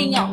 定要